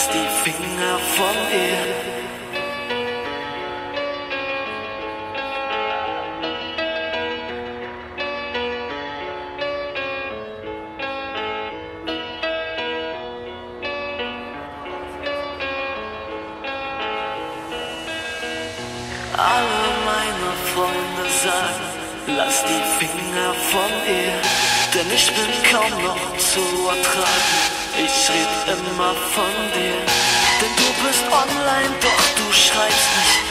lass die Finger von dir. immer von dir. Denn du bist online, doch du schreibst nicht.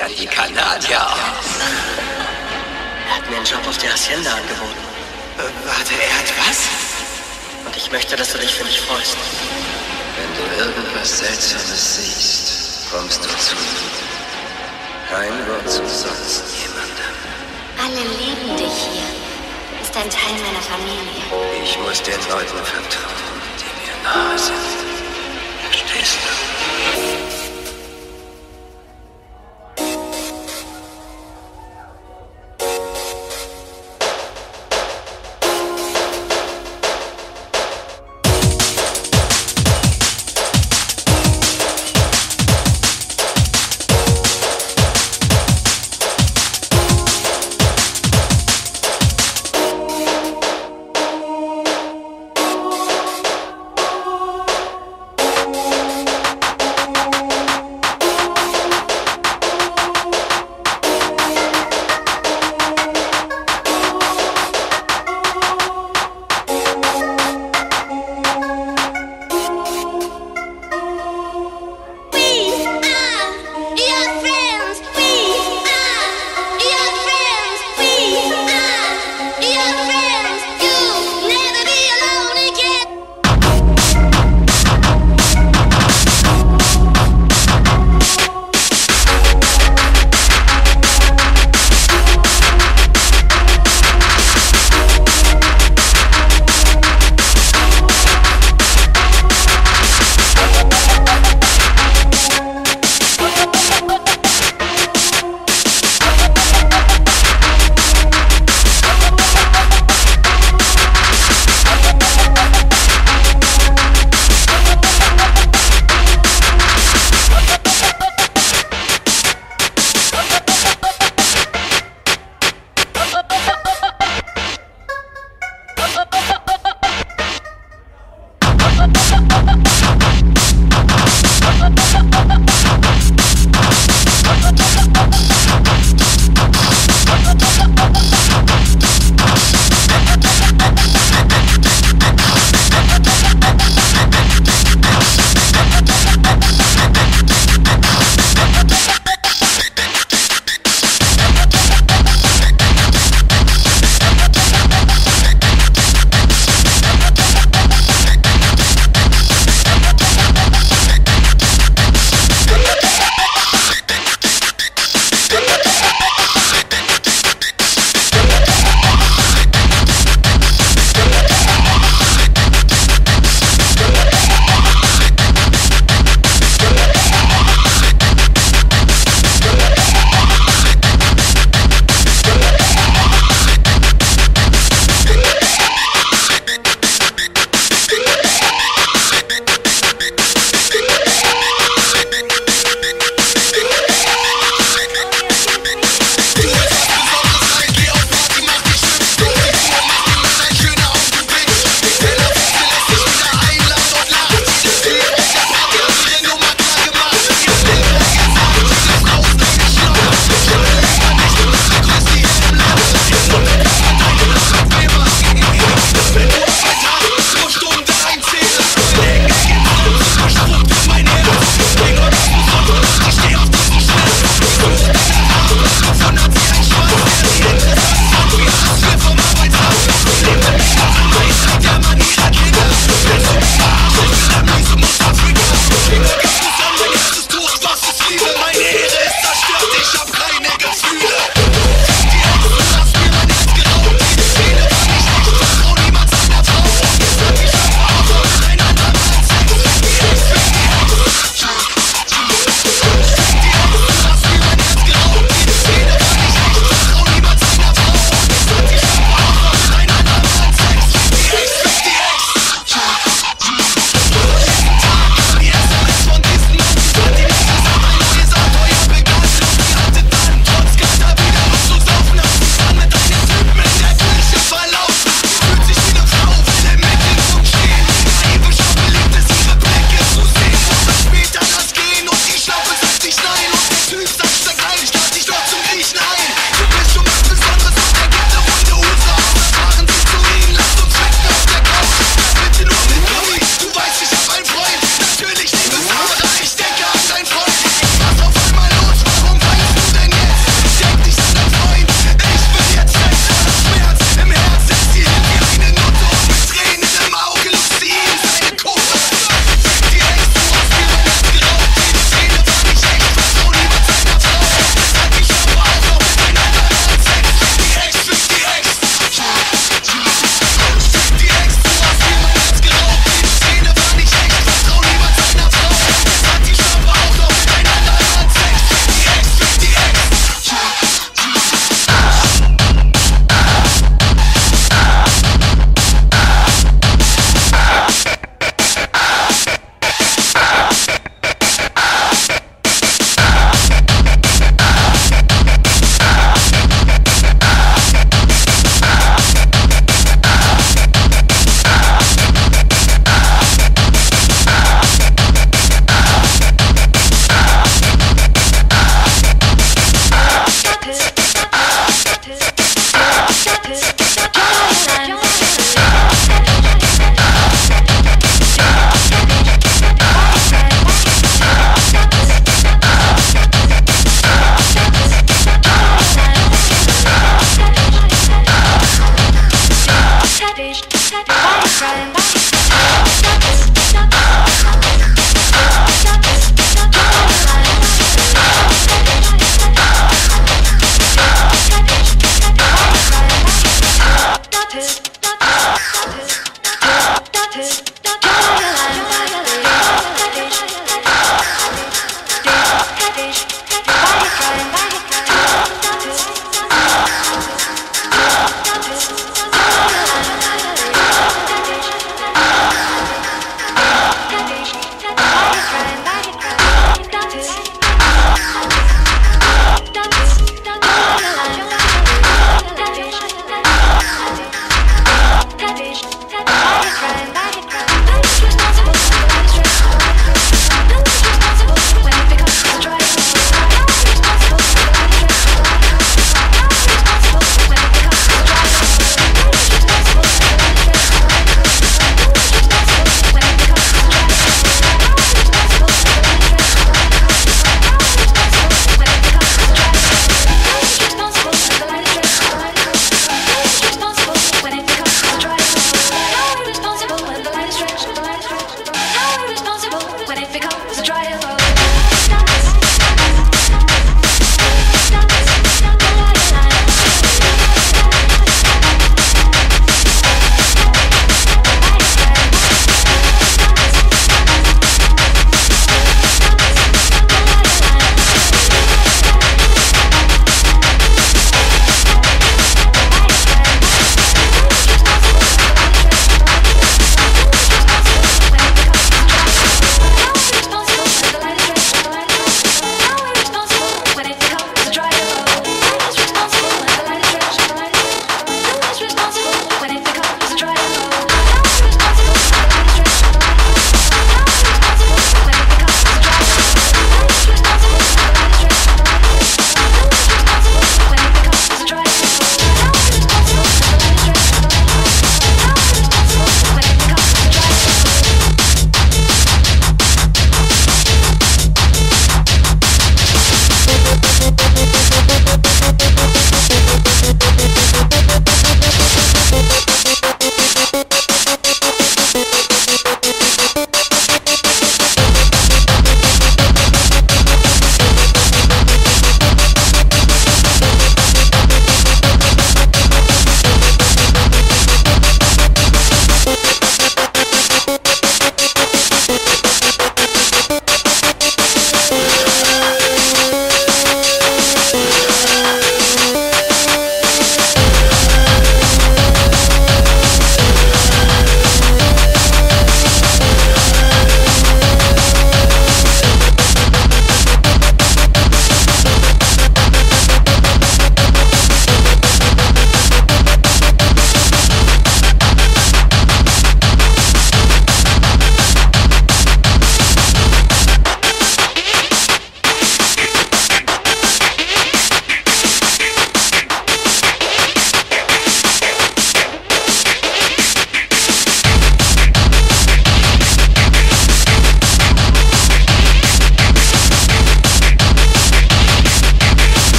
An die Kanadier aus. Er hat mir einen Job auf der Hacienda angeboten. Äh, warte, er hat was? Und ich möchte, dass du dich für mich freust. Wenn du irgendwas Seltsames siehst, kommst du zu mir. Kein Wort zu sonst jemandem. Alle lieben dich hier. Ist ein Teil meiner Familie. Ich muss den Leuten vertrauen.